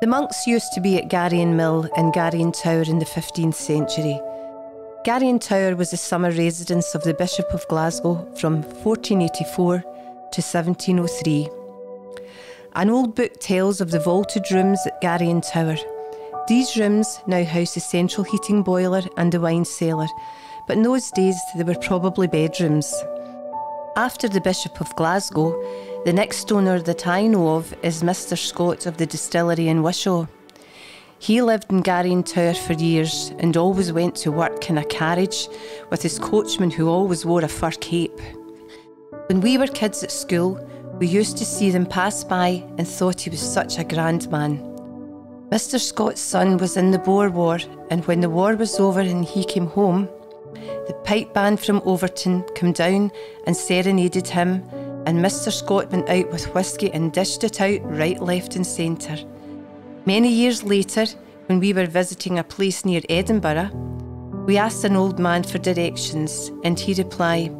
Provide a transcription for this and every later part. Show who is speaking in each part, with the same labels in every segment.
Speaker 1: The monks used to be at Garrion Mill and Garrion Tower in the 15th century. Garrion Tower was the summer residence of the Bishop of Glasgow from 1484 to 1703. An old book tells of the vaulted rooms at Garrion Tower. These rooms now house the central heating boiler and the wine cellar, but in those days they were probably bedrooms. After the Bishop of Glasgow, the next owner that I know of is Mr. Scott of the distillery in Wishaw. He lived in Garrion Tower for years and always went to work in a carriage with his coachman who always wore a fur cape. When we were kids at school, we used to see them pass by and thought he was such a grand man. Mr. Scott's son was in the Boer War, and when the war was over and he came home, the pipe band from Overton came down and serenaded him, and Mr. Scott went out with whisky and dished it out right, left, and centre. Many years later, when we were visiting a place near Edinburgh, we asked an old man for directions, and he replied,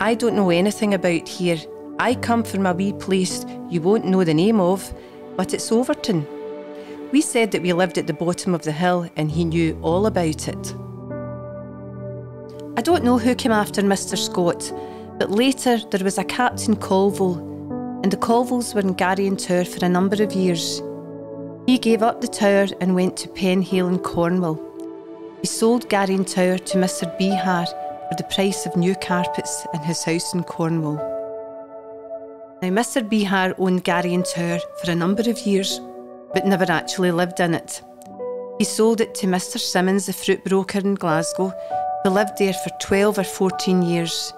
Speaker 1: I don't know anything about here. I come from a wee place you won't know the name of, but it's Overton. We said that we lived at the bottom of the hill, and he knew all about it. I don't know who came after Mr. Scott, but later there was a Captain Colville, and the Colvilles were in Garrion Tower for a number of years. He gave up the tower and went to Penhale in Cornwall. He sold Garrion Tower to Mr. Behar for the price of new carpets in his house in Cornwall. Now, Mr. Behar owned Garrion Tower for a number of years, but never actually lived in it. He sold it to Mr. Simmons, the fruit broker in Glasgow, who lived there for 12 or 14 years.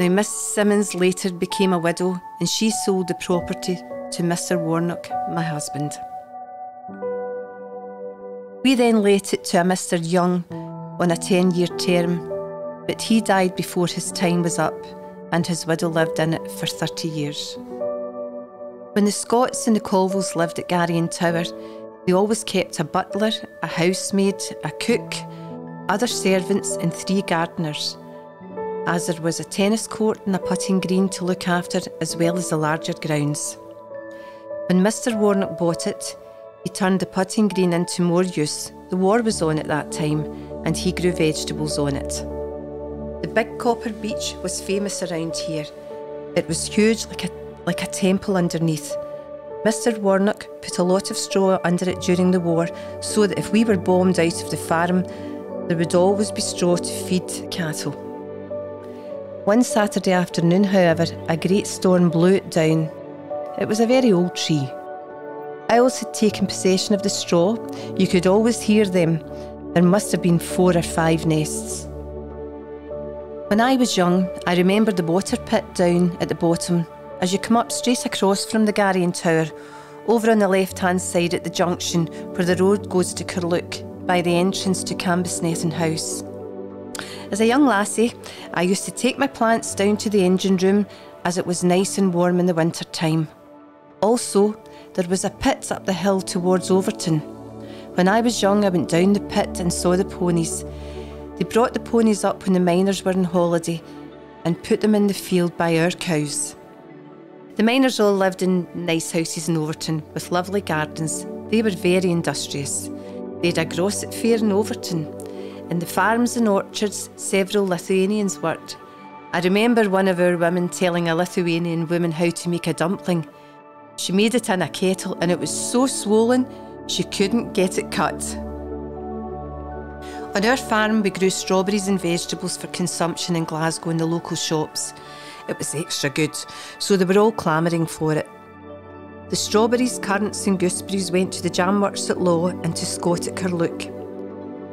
Speaker 1: Now, Miss Simmons later became a widow and she sold the property to Mr. Warnock, my husband. We then let it to a Mr. Young on a 10 year term, but he died before his time was up and his widow lived in it for 30 years. When the Scotts and the Colvilles lived at Garrion Tower, they always kept a butler, a housemaid, a cook, other servants, and three gardeners, as there was a tennis court and a putting green to look after, as well as the larger grounds. When Mr. Warnock bought it, he turned the putting green into more use. The war was on at that time, and he grew vegetables on it. The big copper beech was famous around here. It was huge, like a, like a temple underneath. Mr. Warnock put a lot of straw under it during the war so that if we were bombed out of the farm, there would always be straw to feed cattle. One Saturday afternoon, however, a great storm blew it down. It was a very old tree. Owls had taken possession of the straw. You could always hear them. There must have been four or five nests. When I was young, I remember the water pit down at the bottom as you come up straight across from the Garrion Tower, over on the left hand side at the junction where the road goes to Carluke by the entrance to Cambusnethan House. As a young lassie, I used to take my plants down to the engine room as it was nice and warm in the winter time. Also, there was a pit up the hill towards Overton. When I was young, I went down the pit and saw the ponies. They brought the ponies up when the miners were on holiday and put them in the field by our cows. The miners all lived in nice houses in Overton with lovely gardens. They were very industrious. They had a grosset fair in Overton. In the farms and orchards, several Lithuanians worked. I remember one of our women telling a Lithuanian woman how to make a dumpling. She made it in a kettle and it was so swollen she couldn't get it cut. On our farm, we grew strawberries and vegetables for consumption in Glasgow in the local shops. It was extra good, so they were all clamouring for it. The strawberries, currants, and gooseberries went to the jam works at Law and to Scott at Carluke.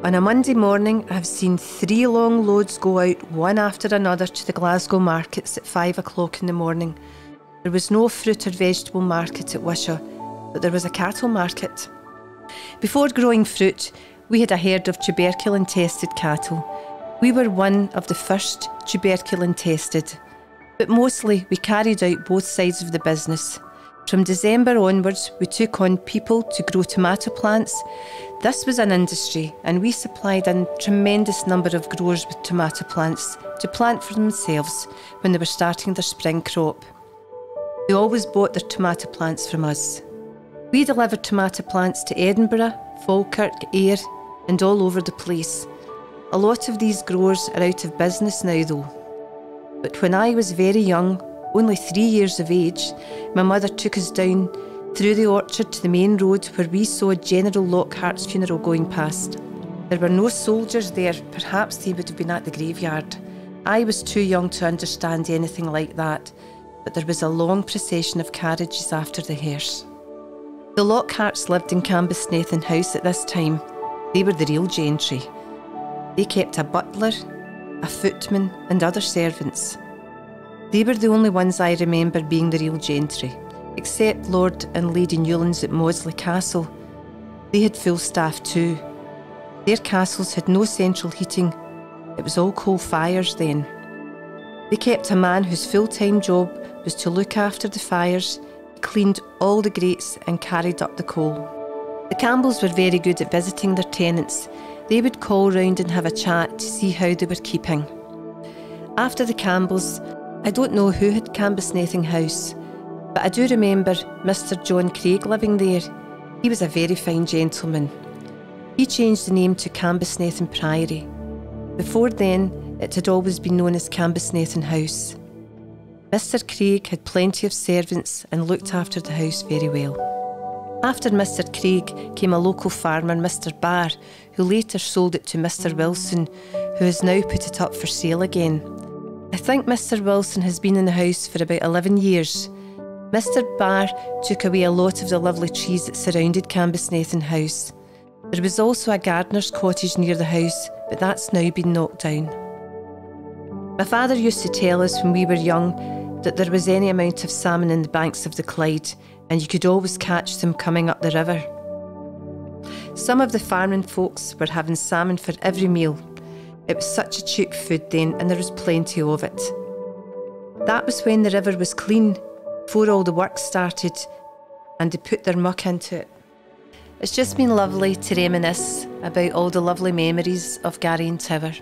Speaker 1: On a Monday morning, I have seen three long loads go out one after another to the Glasgow markets at five o'clock in the morning. There was no fruit or vegetable market at Wishaw, but there was a cattle market. Before growing fruit, we had a herd of tuberculin tested cattle. We were one of the first tuberculin tested, but mostly we carried out both sides of the business. From December onwards, we took on people to grow tomato plants. This was an industry, and we supplied a tremendous number of growers with tomato plants to plant for themselves when they were starting their spring crop. They always bought their tomato plants from us. We delivered tomato plants to Edinburgh, Falkirk, Ayr, and all over the place. A lot of these growers are out of business now, though. But when I was very young, only three years of age, my mother took us down through the orchard to the main road where we saw General Lockhart's funeral going past. There were no soldiers there, perhaps they would have been at the graveyard. I was too young to understand anything like that, but there was a long procession of carriages after the hearse. The Lockharts lived in Cambusnethan House at this time. They were the real gentry. They kept a butler, a footman, and other servants. They were the only ones I remember being the real gentry, except Lord and Lady Newlands at Mauldslie Castle. They had full staff too. Their castles had no central heating, it was all coal fires then. They kept a man whose full time job was to look after the fires, cleaned all the grates, and carried up the coal. The Campbells were very good at visiting their tenants. They would call round and have a chat to see how they were keeping. After the Campbells, I don't know who had Cambusnethan House, but I do remember Mr. John Craig living there. He was a very fine gentleman. He changed the name to Cambusnethan Priory. Before then, it had always been known as Cambusnethan House. Mr. Craig had plenty of servants and looked after the house very well. After Mr. Craig came a local farmer, Mr. Barr, who later sold it to Mr. Wilson, who has now put it up for sale again. I think Mr. Wilson has been in the house for about 11 years. Mr. Barr took away a lot of the lovely trees that surrounded Cambusnethan House. There was also a gardener's cottage near the house, but that's now been knocked down. My father used to tell us when we were young that there was any amount of salmon in the banks of the Clyde, and you could always catch them coming up the river. Some of the farming folks were having salmon for every meal. It was such a cheap food then, and there was plenty of it. That was when the river was clean, before all the work started, and they put their muck into it. It's just been lovely to reminisce about all the lovely memories of Garrion Tower.